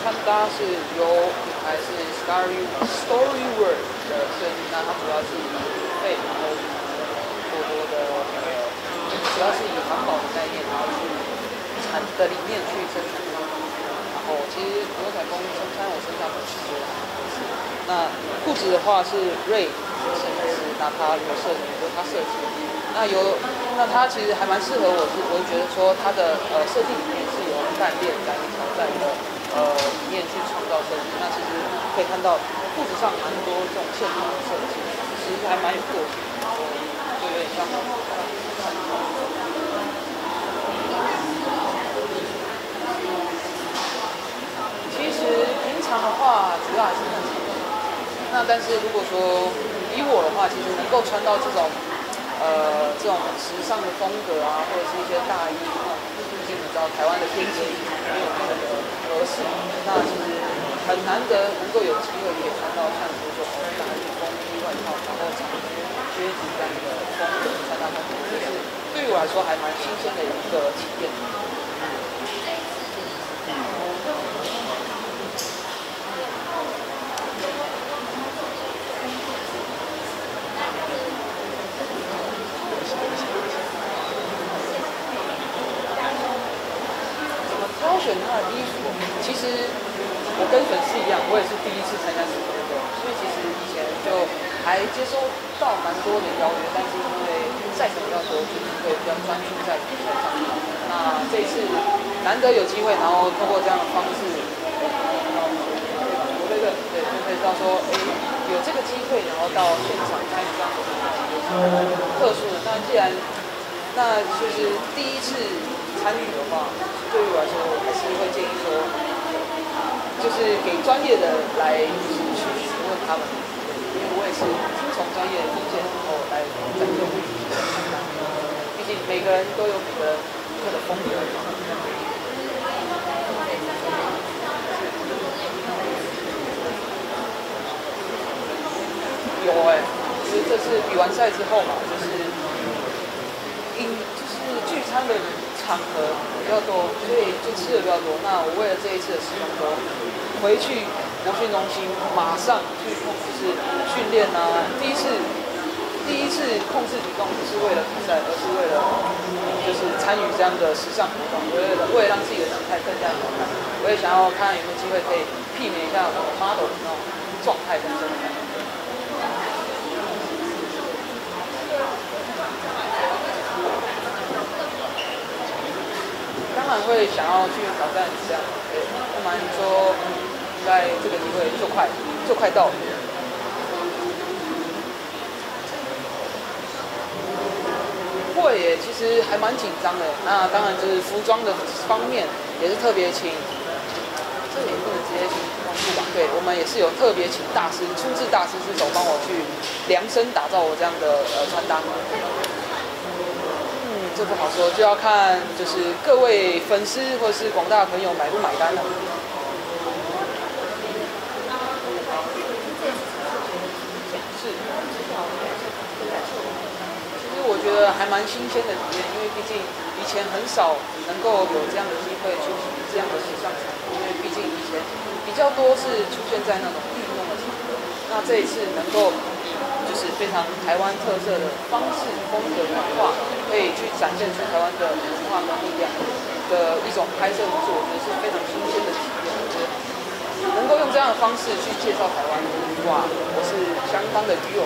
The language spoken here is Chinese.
穿搭是由品牌是 Story Story World 的设计，那它主要是以费然后做多的呃，主要是以环保的概念，然后去产的理念去生产。然后其实牛仔风衬衫我身上很多，那裤子的话是 Ray 设计师，那他有设计，由他设计。那有，那它其实还蛮适合我，是我觉得说它的呃设计理念是由干练、敢于挑战的呃里面去创造设计。那其实可以看到裤子上蛮多这种线条的设计，其实还蛮有个性，就有点像。其实平常的话，主要还是那那但是如果说以我的话，其实能够穿到这种。呃，这种时尚的风格啊，或者是一些大衣，毕竟你知道台湾的天气没有那么的合适，那其实很难得能够有机会可以穿到像比如说大衣、风衣、外套，然后长靴子这样的风格穿搭风格，就是对于我来说还蛮新鲜的一个体验。选他的衣服，其实我跟粉丝一样，我也是第一次参加直播的，所以其实以前就还接收到蛮多的邀约，但是因为赛程比较多，就是会比较专注在比赛上。那这次难得有机会，然后通过这样的方式，对对对，就可以知道说，哎，有这个机会，然后到现场参与这样的比赛，也是特殊的。那既然，那就是第一次参与的话。对于我来说，会建议说，就是给专业的来去询问他们，因为我也是听从专业的意见，然后来展现我自己的穿搭。毕竟每个人都有每个的风格。有哎，其实这次比完赛之后嘛，就是因就是聚餐的人场合。比较多，所以就吃的比较多。那我为了这一次的时装周，回去国训中心马上去控，就是训练啊。第一次，第一次控制体重不是为了比赛，而是为了就是参与这样的时尚活动，为了为了让自己的体态更加好看。我也想要看有没有机会可以媲美一下 model 的那种状态跟身材。会想要去挑战这样，对，不瞒说，在这个机会就快就快到了。会耶，其实还蛮紧张的。那当然就是服装的方面也是特别请，这也不能直接请公布吧？对，我们也是有特别请大师，初制大师之手帮我去量身打造我这样的呃穿搭。这不好说，就要看就是各位粉丝或者是广大朋友买不买单了。其实我觉得还蛮新鲜的体验，因为毕竟以前很少能够有这样的机会出席这样的时尚场，因为毕竟以前比较多是出现在那种运动的场合，那这一次能够。就是非常台湾特色的方式、风格、文化，可以去展现出台湾的文化的力量的一种拍摄模式，我觉得是非常新鲜的体验。我觉得能够用这样的方式去介绍台湾的文化，我是相当的具有。